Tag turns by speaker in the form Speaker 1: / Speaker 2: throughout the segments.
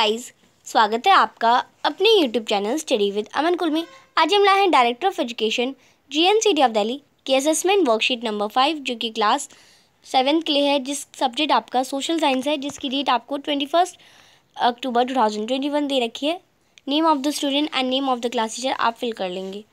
Speaker 1: Guys स्वागत है आपका अपने YouTube channel study with Aman कुल में आज हम लाए हैं director of education GNCT of Delhi की असेसमेंट वर्कशीट नंबर फाइव जो कि क्लास सेवन्थ के लिए है, जिस सब्जेक्ट आपका सोशल साइंस है, जिसकी डेट आपको twenty first October two thousand twenty one दे रखी है। Name of the student and name of the class teacher आप फिल कर लेंगे।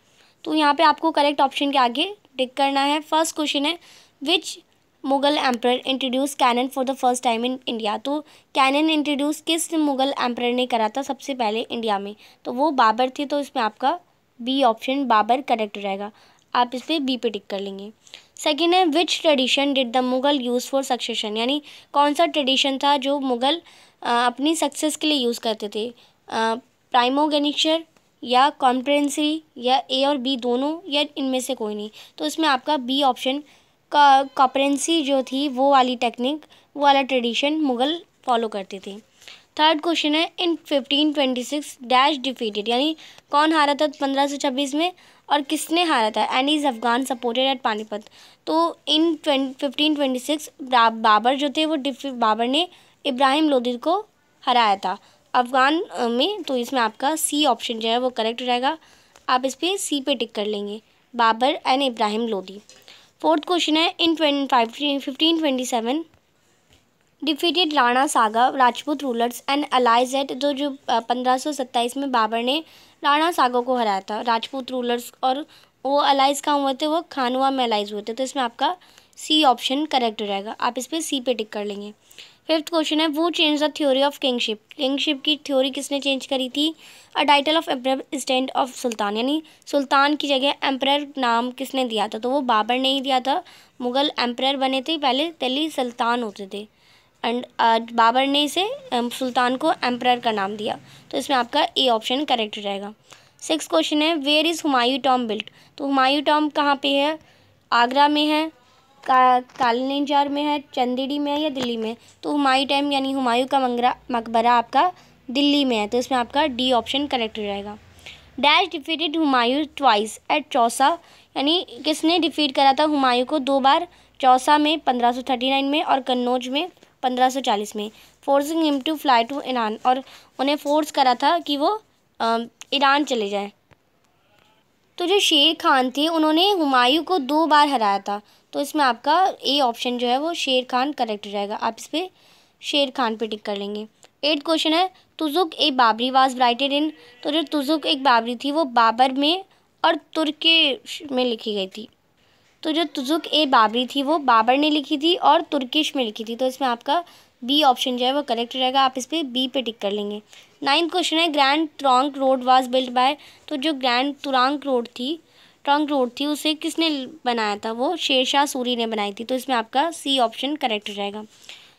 Speaker 1: तो यहाँ पर आपको करेक्ट ऑप्शन के आगे टिक करना है। फ़र्स्ट क्वेश्चन है which Mughal emperor introduce cannon for the first time in India तो कैनन इंट्रोड्यूस किस मुगल एम्पर ने करा था सबसे पहले इंडिया में? तो वो बाबर थे तो इसमें आपका बी ऑप्शन बाबर करेक्ट रहेगा। आप इस पर बी पे टिक कर लेंगे। सेकेंड है which tradition did the Mughal use for succession यानी कौन सा ट्रेडिशन था जो मुगल अपनी सक्सेस के लिए यूज़ करते थे? प्राइमोगेनिक्चर या कॉन्फ्रेंसी या ए और बी दोनों या इनमें से कोई नहीं? तो इसमें आपका बी ऑप्शन का, कॉपरेंसी जो थी, वो वाली टेक्निक वो वाला ट्रेडिशन मुग़ल फॉलो करते थे। थर्ड क्वेश्चन है in fifteen twenty six dash defeated यानी कौन हारा था पंद्रह सौ छब्बीस में और किसने हारा था? And is Afghan supported at Panipat तो in fifteen twenty six Babur जो थे, वो बाबर ने इब्राहिम लोदी को हराया था। अफ़गान में तो इसमें आपका सी ऑप्शन जो है, वो करेक्ट रहेगा आप इस पर सी पे टिक कर लेंगे, Babur and Ibrahim Lodi. Fourth question है in twenty five fifteen twenty seven defeated Rana Sagar Rajput rulers and allies at जो जो पंद्रह सौ सत्ताईस में बाबर ने राणा सागर को हराया था। राजपूत रूलर्स और वो अलाइज कहाँ हुए थे? वो खानवा में अलाइज हुए थे। तो इसमें आपका सी ऑप्शन करेक्ट रहेगा आप इस पर सी पे टिक कर लेंगे। फिफ्थ क्वेश्चन है, वो change the theory of kingship kingship की थ्योरी किसने चेंज करी थी? अ टाइटल ऑफ़ एम्पर स्टैंड ऑफ़ सुल्तान यानी सुल्तान की जगह एम्पर नाम किसने दिया था? तो वो बाबर ने ही दिया था। मुग़ल एम्पर बने थे, पहले दिल्ली सुल्तान होते थे। एंड बाबर ने इसे सुल्तान को एम्पर का नाम दिया। तो इसमें आपका ए ऑप्शन करेक्ट रहेगा सिक्स क्वेश्चन है where is Humayun tomb built तो हुमायूं टॉम कहाँ पे है? आगरा में है का, कालनजार में है, चंदेड़ी में है या दिल्ली में तो हुमायूं टाइम यानी हुमायूं का मंगरा, मकबरा आपका दिल्ली में है तो इसमें आपका डी ऑप्शन करेक्ट हो जाएगा। Dash defeated Humayun twice at Chausa यानी किसने डिफीट करा था हुमायूं को दो बार? चौसा में पंद्रह सौ थर्टी नाइन में और कन्नौज में पंद्रह सौ चालीस में। Forcing him to fly to Iran और उन्हें फोर्स करा था कि वो ईरान चले जाए। तो जो शेर खान थे, उन्होंने हुमायूं को दो बार हराया था। तो इसमें आपका ए ऑप्शन जो है वो शेर खान करेक्ट रहेगा आप इस पर शेर खान पे टिक कर लेंगे। एट क्वेश्चन है, Tuzuk e Baburi was writed in तो जो तुजुक एक बाबरी थी, वो बाबर में और तुर्के में लिखी गई थी। तो जो तुजुक ए बाबरी थी, वो बाबर ने लिखी थी और तुर्किश में लिखी थी। तो इसमें आपका बी ऑप्शन जो है वो करेक्ट रहेगा, आप इस पर बी पे टिक कर लेंगे। नाइन्थ क्वेश्चन है grand trunk road was built by तो जो ग्रैंड तुरंग रोड थी ट्रंक रोड थी, उसे किसने बनाया था? वो शेरशाह सूरी ने बनाई थी तो इसमें आपका सी ऑप्शन करेक्ट रहेगा।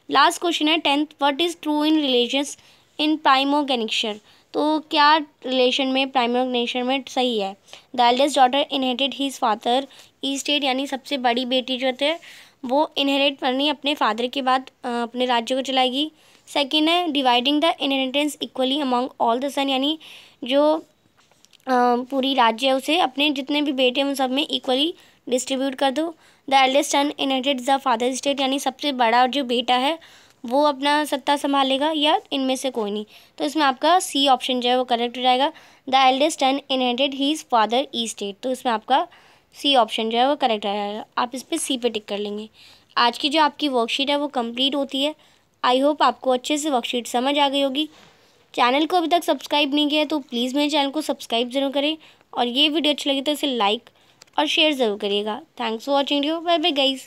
Speaker 1: लास्ट क्वेश्चन है tenth what is true in relations in primogeniture तो क्या रिलेशन में प्राइमोगेनिक्शर में सही है? The eldest daughter inherited his father estate यानी सबसे बड़ी बेटी जो थे वो इनहेरिट करनी अपने फादर के बाद अपने राज्य को चलाएगी। सेकेंड है dividing the inheritance equally among all the son यानी जो पूरी राज्य है उसे अपने जितने भी बेटे हैं उन सब में इक्वली डिस्ट्रीब्यूट कर दो। The eldest son inherited the father estate यानी सबसे बड़ा जो बेटा है, वो अपना सत्ता संभालेगा, या इनमें से कोई नहीं। तो इसमें आपका सी ऑप्शन जो है वो करेक्ट हो जाएगा। The eldest son inherited his father estate तो इसमें आपका सी ऑप्शन जो है वो करेक्ट आ जाएगा। आप इस पर सी पे टिक कर लेंगे। आज की जो आपकी वर्कशीट है वो कंप्लीट होती है। आई होप आपको अच्छे से वर्कशीट समझ आ गई होगी। चैनल को अभी तक सब्सक्राइब नहीं किया है तो प्लीज़ मेरे चैनल को सब्सक्राइब ज़रूर करें। और ये वीडियो अच्छी लगी तो इसे लाइक और शेयर ज़रूर करिएगा। Thanks for watching video bye bye guys